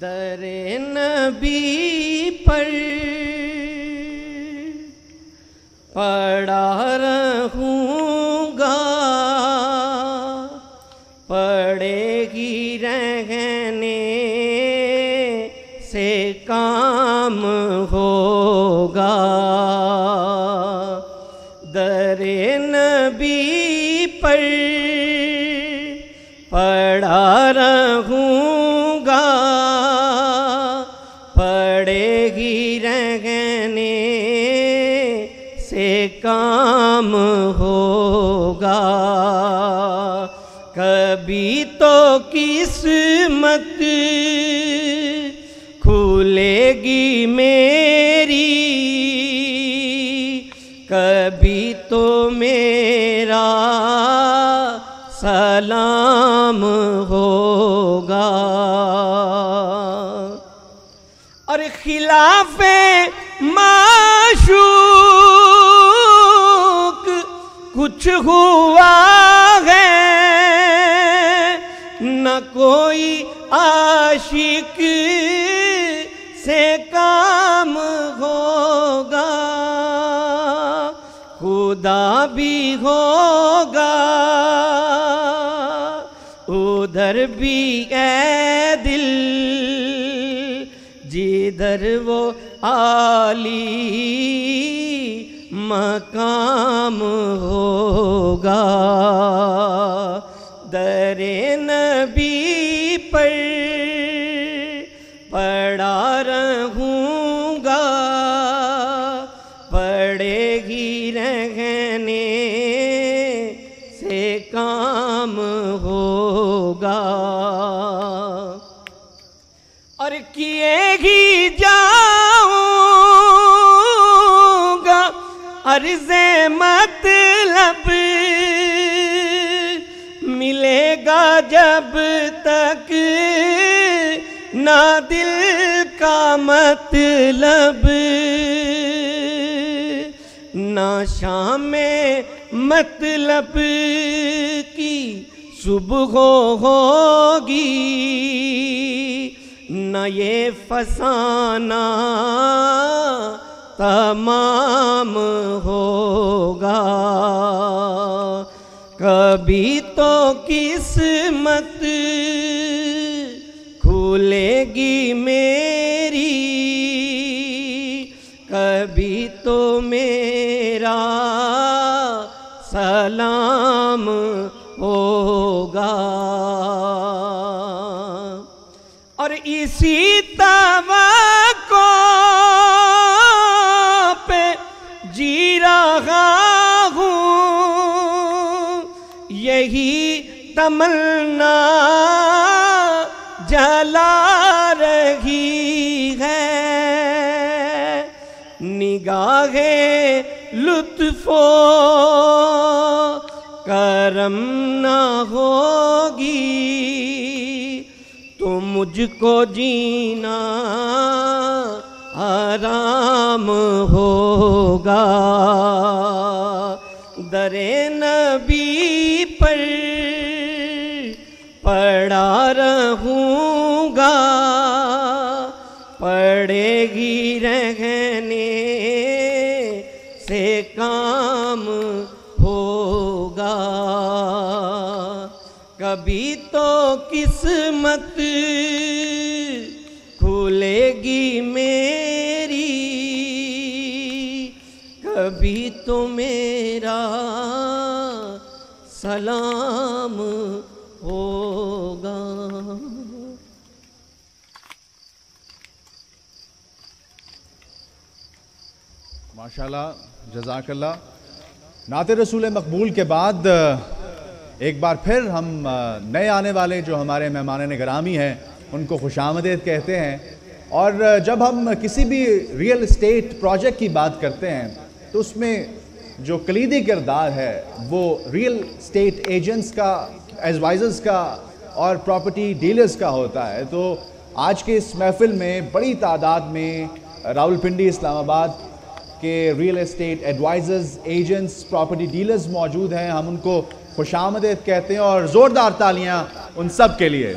در نبی پر پڑا رہوں گا پڑے گی رہنے سے کام ہوگا۔ پڑا رہوں گا۔ پڑے گی رہنے سے کام ہوگا۔ کبھی تو قسمت کھلے گی میری۔ کبھی تو میرا سلام ہوگا۔ اور خلاف معشوق کچھ ہوا ہے، نہ کوئی عاشق سے کام ہوگا۔ خدا بھی ہوگا۔ ادھر بھی اے دل، جدھر وہ عالی مقام ہوگا۔ در نبی پر پڑا رہوں گا، پڑے گی رہنے اور کیے ہی جاؤں گا۔ عرض مطلب ملے گا جب تک۔ نہ دل کا مطلب نہ شام مطلب کی صبح ہوگی۔ یہ فسانہ تمام ہوگا۔ کبھی تو قسمت کھلے گی میری، کبھی تو میرا سلام ہوگا۔ اسی توقع پہ جی رہا ہوں، یہی تمنا جلا رہی ہے۔ نگاہ لطف و کرم نہ ہوگی۔ مجھ کو جینا آرام ہوگا۔ در نبی پر پڑا رہوں گا۔ پڑے گی رہنے سے کام ہوگا۔ کبھی تو قسمت کبھی تو میرا سلام ہوگا۔ ماشاءاللہ، جزاک اللہ۔ نعت رسول مقبول کے بعد، ایک بار پھر ہم نئے آنے والے جو ہمارے مہمان گرامی ہیں، ان کو خوش آمدید کہتے ہیں۔ اور جب ہم کسی بھی ریئل اسٹیٹ پروجیکٹ کی بات کرتے ہیں تو اس میں جو کلیدی کردار ہے، وہ ریئل اسٹیٹ ایجنٹس کا ایڈوائزرز کا اور پراپرٹی ڈیلرز کا ہوتا ہے۔ تو آج کے اس محفل میں بڑی تعداد میں راول پنڈی اسلام آباد کے real estate advisors agents property dealers موجود ہیں۔ ہم ان کو خوش آمدید کہتے ہیں اور زوردار تالیاں ان سب کے لیے۔